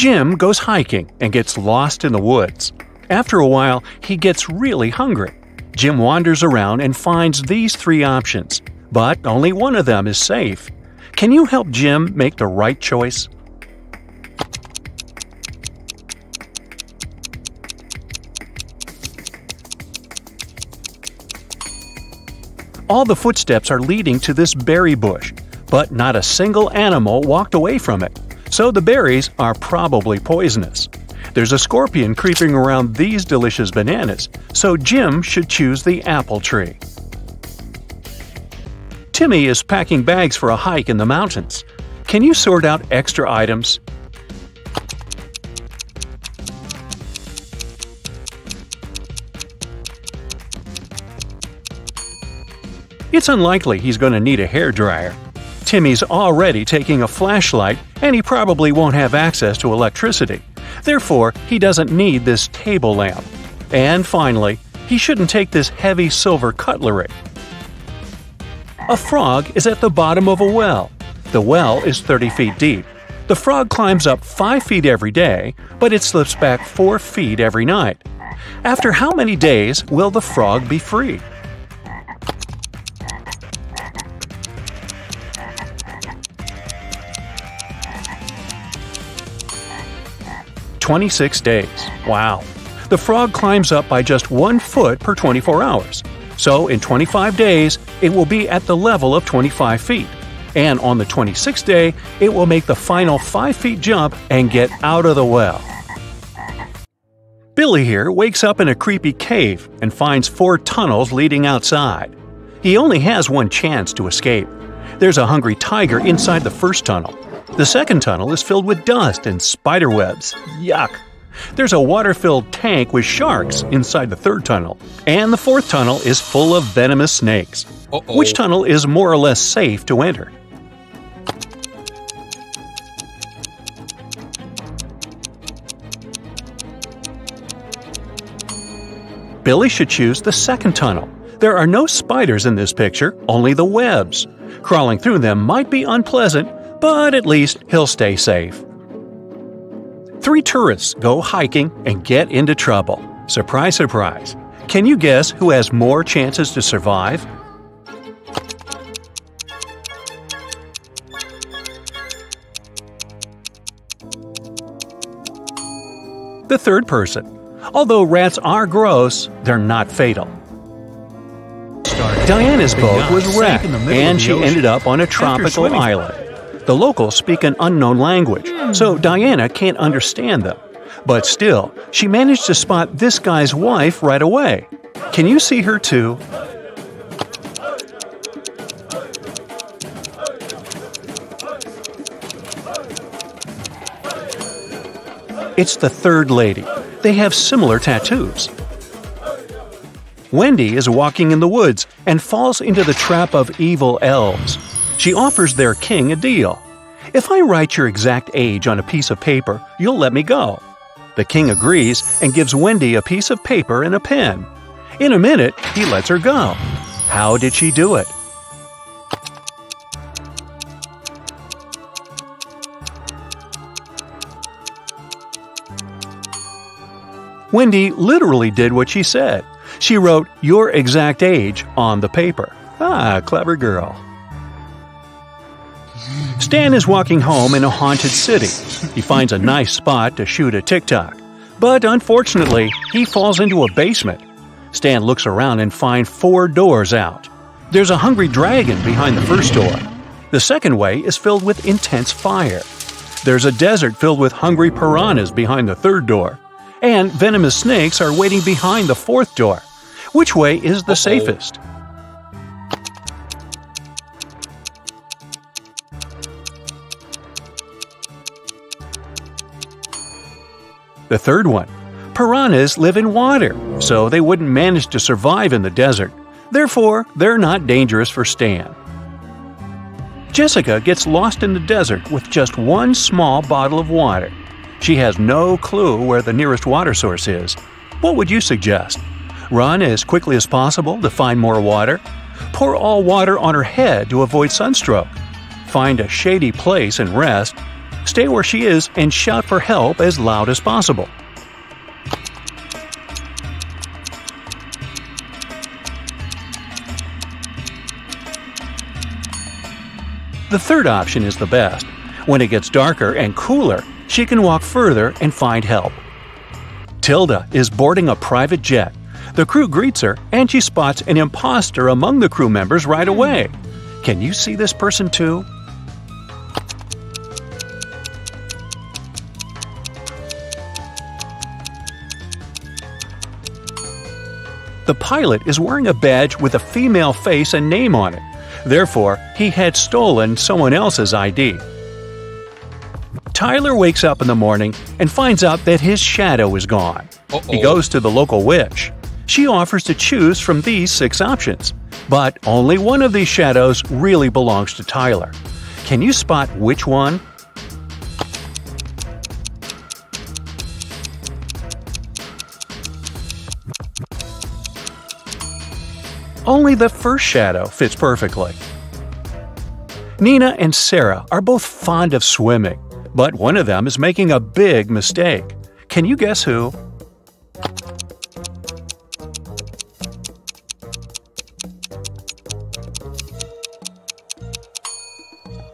Jim goes hiking and gets lost in the woods. After a while, he gets really hungry. Jim wanders around and finds these three options, but only one of them is safe. Can you help Jim make the right choice? All the footsteps are leading to this berry bush, but not a single animal walked away from it, so the berries are probably poisonous. There's a scorpion creeping around these delicious bananas, so Jim should choose the apple tree. Timmy is packing bags for a hike in the mountains. Can you sort out extra items? It's unlikely he's going to need a hair dryer. Timmy's already taking a flashlight, and he probably won't have access to electricity. Therefore, he doesn't need this table lamp. And finally, he shouldn't take this heavy silver cutlery. A frog is at the bottom of a well. The well is 30 feet deep. The frog climbs up 5 feet every day, but it slips back 4 feet every night. After how many days will the frog be free? 26 days. Wow. The frog climbs up by just one foot per 24 hours. So, in 25 days, it will be at the level of 25 feet. And on the 26th day, it will make the final 5 feet jump and get out of the well. Billy here wakes up in a creepy cave and finds four tunnels leading outside. He only has one chance to escape. There's a hungry tiger inside the first tunnel. The second tunnel is filled with dust and spider webs. Yuck! There's a water filled tank with sharks inside the third tunnel. And the fourth tunnel is full of venomous snakes. Uh-oh. Which tunnel is more or less safe to enter? Billy should choose the second tunnel. There are no spiders in this picture, only the webs. Crawling through them might be unpleasant, but at least he'll stay safe. Three tourists go hiking and get into trouble. Surprise, surprise. Can you guess who has more chances to survive? The third person. Although rats are gross, they're not fatal. Diana's boat was wrecked, and she ended up on a tropical island. The locals speak an unknown language, so Diana can't understand them. But still, she managed to spot this guy's wife right away. Can you see her too? It's the third lady. They have similar tattoos. Wendy is walking in the woods and falls into the trap of evil elves. She offers their king a deal. If I write your exact age on a piece of paper, you'll let me go. The king agrees and gives Wendy a piece of paper and a pen. In a minute, he lets her go. How did she do it? Wendy literally did what she said. She wrote your exact age on the paper. Ah, clever girl. Stan is walking home in a haunted city. He finds a nice spot to shoot a TikTok. But unfortunately, he falls into a basement. Stan looks around and finds four doors out. There's a hungry dragon behind the first door. The second way is filled with intense fire. There's a desert filled with hungry piranhas behind the third door. And venomous snakes are waiting behind the fourth door. Which way is the safest? The third one. Piranhas live in water, so they wouldn't manage to survive in the desert. Therefore, they're not dangerous for Stan. Jessica gets lost in the desert with just one small bottle of water. She has no clue where the nearest water source is. What would you suggest? Run as quickly as possible to find more water? Pour all water on her head to avoid sunstroke? Find a shady place and rest? Stay where she is and shout for help as loud as possible. The third option is the best. When it gets darker and cooler, she can walk further and find help. Tilda is boarding a private jet. The crew greets her, and she spots an imposter among the crew members right away. Can you see this person too? The pilot is wearing a badge with a female face and name on it. Therefore, he had stolen someone else's ID. Tyler wakes up in the morning and finds out that his shadow is gone. Uh-oh. He goes to the local witch. She offers to choose from these six options, but only one of these shadows really belongs to Tyler. Can you spot which one? Only the first shadow fits perfectly. Nina and Sarah are both fond of swimming, but one of them is making a big mistake. Can you guess who?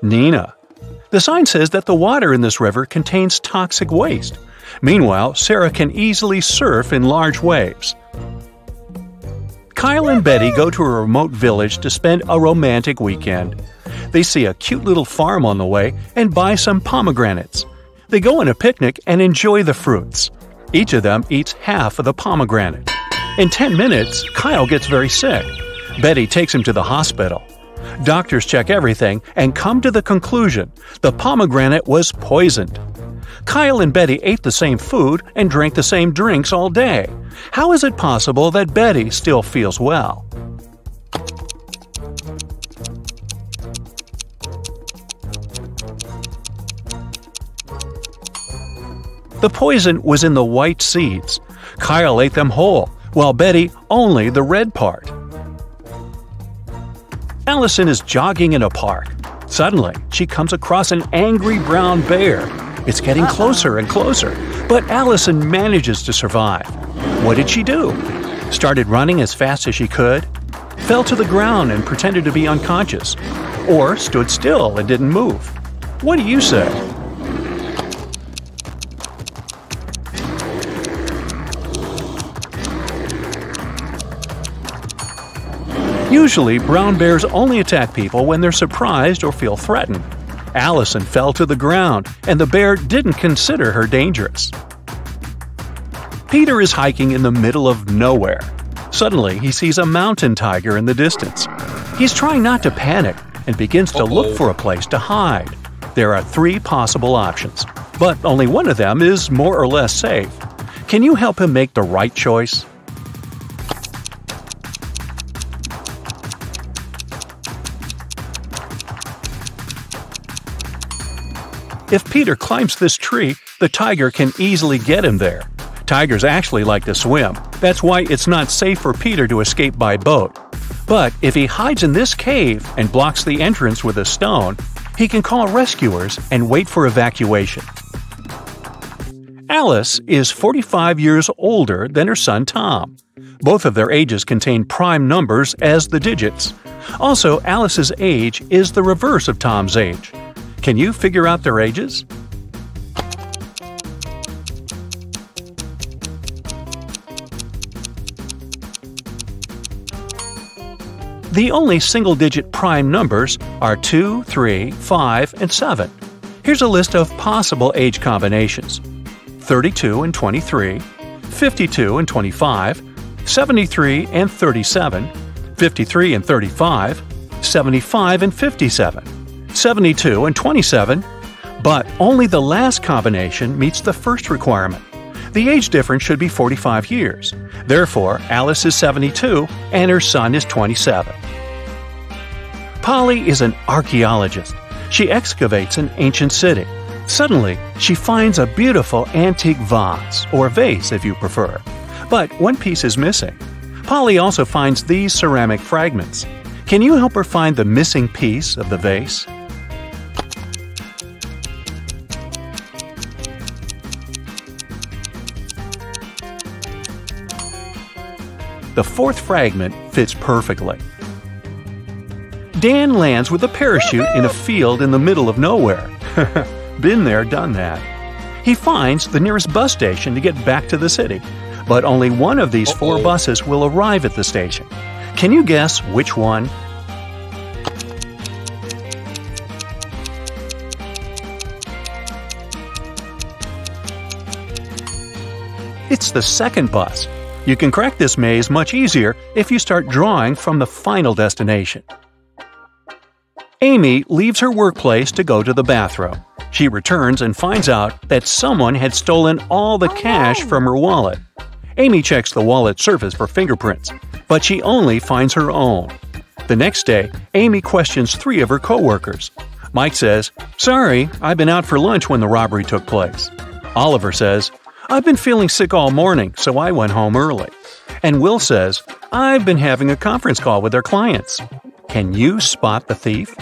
Nina. The sign says that the water in this river contains toxic waste. Meanwhile, Sarah can easily surf in large waves. Kyle and Betty go to a remote village to spend a romantic weekend. They see a cute little farm on the way and buy some pomegranates. They go on a picnic and enjoy the fruits. Each of them eats half of the pomegranate. In 10 minutes, Kyle gets very sick. Betty takes him to the hospital. Doctors check everything and come to the conclusion the pomegranate was poisoned. Kyle and Betty ate the same food and drank the same drinks all day. How is it possible that Betty still feels well? The poison was in the white seeds. Kyle ate them whole, while Betty only the red part. Allison is jogging in a park. Suddenly, she comes across an angry brown bear. It's getting closer and closer, but Allison manages to survive. What did she do? Started running as fast as she could? Fell to the ground and pretended to be unconscious? Or stood still and didn't move? What do you say? Usually, brown bears only attack people when they're surprised or feel threatened. Allison fell to the ground, and the bear didn't consider her dangerous. Peter is hiking in the middle of nowhere. Suddenly, he sees a mountain tiger in the distance. He's trying not to panic and begins to look for a place to hide. There are three possible options, but only one of them is more or less safe. Can you help him make the right choice? If Peter climbs this tree, the tiger can easily get him there. Tigers actually like to swim. That's why it's not safe for Peter to escape by boat. But if he hides in this cave and blocks the entrance with a stone, he can call rescuers and wait for evacuation. Alice is 45 years older than her son Tom. Both of their ages contain prime numbers as the digits. Also, Alice's age is the reverse of Tom's age. Can you figure out their ages? The only single digit prime numbers are 2, 3, 5, and 7. Here's a list of possible age combinations 32 and 23, 52 and 25, 73 and 37, 53 and 35, 75 and 57. 72, and 27, but only the last combination meets the first requirement. The age difference should be 45 years. Therefore, Alice is 72 and her son is 27. Polly is an archaeologist. She excavates an ancient city. Suddenly, she finds a beautiful antique vase, or vase if you prefer. But one piece is missing. Polly also finds these ceramic fragments. Can you help her find the missing piece of the vase? The fourth fragment fits perfectly. Dan lands with a parachute in a field in the middle of nowhere. Been there, done that. He finds the nearest bus station to get back to the city, but only one of these four buses will arrive at the station. Can you guess which one? It's the second bus. You can crack this maze much easier if you start drawing from the final destination. Amy leaves her workplace to go to the bathroom. She returns and finds out that someone had stolen all the oh, cash from her wallet. Amy checks the wallet surface for fingerprints, but she only finds her own. The next day, Amy questions three of her coworkers. Mike says, Sorry, I've been out for lunch when the robbery took place. Oliver says, I've been feeling sick all morning, so I went home early. And Will says, I've been having a conference call with their clients. Can you spot the thief?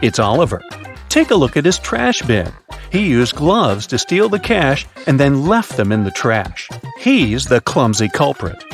It's Oliver. Take a look at his trash bin. He used gloves to steal the cash and then left them in the trash. He's the clumsy culprit.